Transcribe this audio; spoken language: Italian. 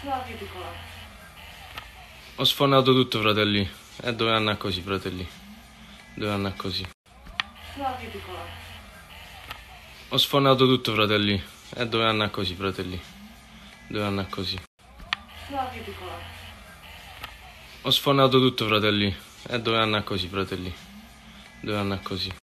Più piccola. Ho sfonato tutto, fratelli. E dove andare così, fratelli? Dove andare così? Sulla più piccola. Ho sfonato tutto, fratelli. E dove andare così, fratelli? Dove andare così? Sulla più piccola. Ho sfonato tutto, fratelli. E dove andare così, fratelli? Dove andare così?